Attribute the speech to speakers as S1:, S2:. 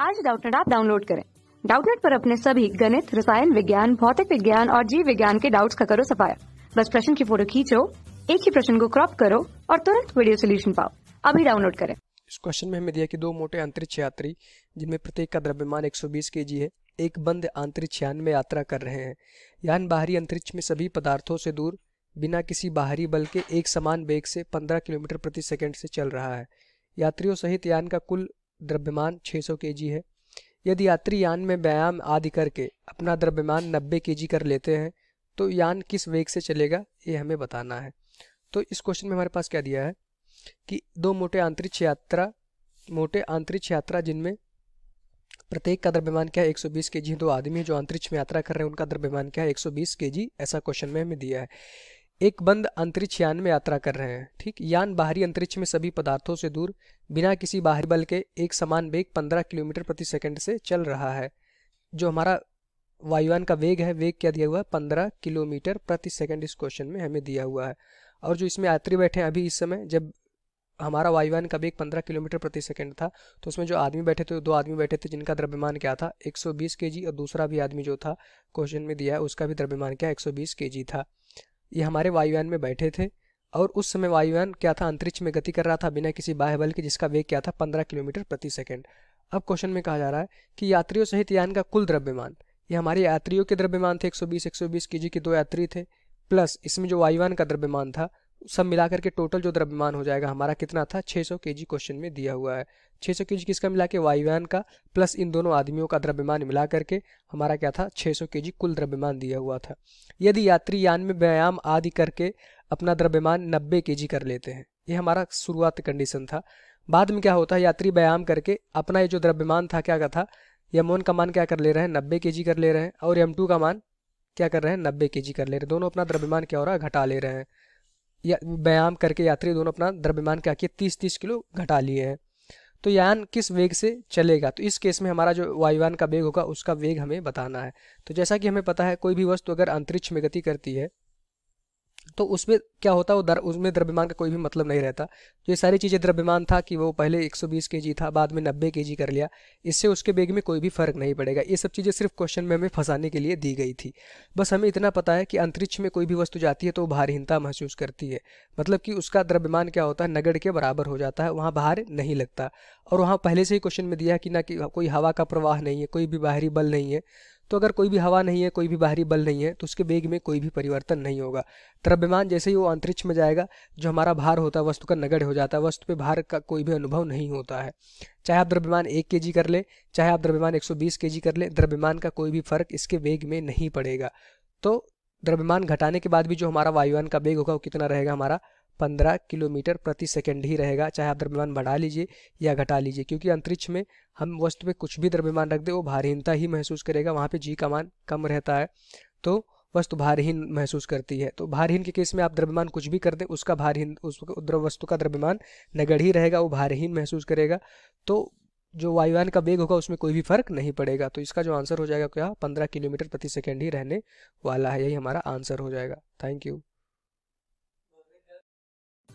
S1: आज डाउटनेट आप डाउनलोड करें। डाउटनेट पर अपने सभी गणित, रसायन विज्ञान, भौतिक विज्ञान और जीव विज्ञान के डाउट्स का करो सफाया। बस प्रश्न की फ़ोटो खींचो, एक ही प्रश्न को क्रॉप करो और तुरंत वीडियो सोल्यूशन पाओ। अभी डाउनलोड करें।
S2: इस क्वेश्चन में हमें दिया कि दो मोटे अंतरिक्ष यात्री, जिनमें प्रत्येक का द्रव्यमान 120 केजी है, एक बंद अंतरिक्ष यान में यात्रा कर रहे हैं। यान बाहरी अंतरिक्ष में सभी पदार्थों से दूर, बिना किसी बाहरी बल के एक समान वेग से 15 किलोमीटर प्रति सेकंड से चल रहा है। यात्रियों सहित यान का कुल द्रव्यमान 600 केजी है। यदि यात्री यान में व्यायाम आदि करके अपना द्रव्यमान 90 केजी कर लेते हैं तो यान किस वेग से चलेगा, ये हमें बताना है। तो इस क्वेश्चन में हमारे पास क्या दिया है कि दो मोटे अंतरिक्ष यात्रा, मोटे अंतरिक्ष यात्रा जिनमें प्रत्येक का द्रव्यमान क्या है 120 केजी दो आदमी जो अंतरिक्ष में यात्रा कर रहे हैं, उनका द्रव्यमान क्या है 120 केजी, ऐसा क्वेश्चन में हमें दिया है। एक बंद अंतरिक्ष यान में यात्रा कर रहे हैं। ठीक, यान बाहरी अंतरिक्ष में सभी पदार्थों से दूर, बिना किसी बाहरी बल के एक समान वेग 15 किलोमीटर प्रति सेकंड से चल रहा है। जो हमारा वायुयान का वेग है, वेग क्या दिया हुआ है? पंद्रह किलोमीटर प्रति सेकंड इस क्वेश्चन में हमें दिया हुआ है। और जो इसमें यात्री बैठे हैं अभी इस समय, जब हमारा वायुयान का वेग 15 किलोमीटर प्रति सेकंड था तो उसमें जो आदमी बैठे थे दो आदमी बैठे थे जिनका द्रव्यमान क्या था? 120 केजी और दूसरा भी आदमी जो था, क्वेश्चन में दिया है, उसका भी द्रव्यमान क्या 120 केजी था। ये हमारे वायुयान में बैठे थे और उस समय वायुयान क्या था? अंतरिक्ष में गति कर रहा था बिना किसी बाह्य बल के, जिसका वेग क्या था? पंद्रह किलोमीटर प्रति सेकंड। अब क्वेश्चन में कहा जा रहा है कि यात्रियों सहित यान का कुल द्रव्यमान, ये हमारे यात्रियों के द्रव्यमान थे 120 120 केजी के दो यात्री थे, प्लस इसमें जो वायुयान का द्रव्यमान था सब मिलाकर के टोटल जो द्रव्यमान हो जाएगा, हमारा कितना था? 600 केजी क्वेश्चन में दिया हुआ है। 600 केजी किसका मिला के? वायुयान का प्लस इन दोनों आदमियों का द्रव्यमान मिला करके हमारा क्या था? 600 केजी कुल द्रव्यमान दिया हुआ था। यदि यात्री यान में व्यायाम आदि करके अपना द्रव्यमान नब्बे के कर लेते हैं, ये हमारा शुरुआत कंडीशन था। बाद में क्या होता है? यात्री व्यायाम करके अपना ये जो द्रव्यमान था, क्या का था? यम वन का मान क्या कर ले रहे हैं? नब्बे के कर ले रहे हैं। और यम टू का मान क्या कर रहे हैं? नब्बे के कर ले रहे हैं। दोनों अपना द्रव्यमान क्या हो रहा है? घटा ले रहे हैं। व्यायाम करके यात्री दोनों अपना द्रव्यमान क्या किए? तीस तीस किलो घटा लिए हैं। तो यान किस वेग से चलेगा? तो इस केस में हमारा जो वायुवान का वेग होगा, उसका वेग हमें बताना है। तो जैसा कि हमें पता है, कोई भी वस्तु अगर अंतरिक्ष में गति करती है तो उसमें क्या होता है वो उसमें द्रव्यमान का कोई भी मतलब नहीं रहता। तो ये सारी चीज़ें द्रव्यमान था कि वो पहले 120 केजी था, बाद में 90 केजी कर लिया। इससे उसके बेग में कोई भी फ़र्क नहीं पड़ेगा। ये सब चीज़ें सिर्फ़ क्वेश्चन में हमें फंसाने के लिए दी गई थी। बस हमें इतना पता है कि अंतरिक्ष में कोई भी वस्तु जाती है तो भारहीनता महसूस करती है। मतलब कि उसका द्रव्यमान क्या होता है, नगड़ के बराबर हो जाता है, वहाँ भार नहीं लगता। और वहाँ पहले से ही क्वेश्चन में दिया कि ना कि कोई हवा का प्रवाह नहीं है, कोई भी बाहरी बल नहीं है। तो अगर कोई भी हवा नहीं है, कोई भी बाहरी बल नहीं है तो उसके वेग में कोई भी परिवर्तन नहीं होगा। द्रव्यमान जैसे ही वो अंतरिक्ष में जाएगा, जो हमारा भार होता है, वस्तु का नगड़ हो जाता है, वस्तु पे भार का कोई भी अनुभव नहीं होता है। चाहे आप द्रव्यमान एक के कर ले, चाहे आप द्रव्यमान एक सौ बीस कर ले, द्रव्यमान का कोई भी फ़र्क इसके वेग में नहीं पड़ेगा। तो द्रव्यमान घटाने के बाद भी जो हमारा वायुयान का वेग होगा, वो कितना रहेगा हमारा? पंद्रह किलोमीटर प्रति सेकंड ही रहेगा, चाहे आप द्रव्यमान बढ़ा लीजिए या घटा लीजिए, क्योंकि अंतरिक्ष में हम वस्तु पे कुछ भी द्रव्यमान रख दे, वो भारहीनता ही महसूस करेगा, वहाँ पे जी का मान कम रहता है तो वस्तु भारहीन महसूस करती है। तो भारहीन के केस में आप द्रव्यमान कुछ भी कर दें, उसका भारहीन, उस वस्तु का द्रव्यमान नगढ़ ही रहेगा, वो भारहीन महसूस करेगा। तो जो वायुयान का वेग होगा, उसमें कोई भी फ़र्क नहीं पड़ेगा। तो इसका जो आंसर हो जाएगा क्या? पंद्रह किलोमीटर प्रति सेकेंड ही रहने वाला है, यही हमारा आंसर हो जाएगा। Thank you.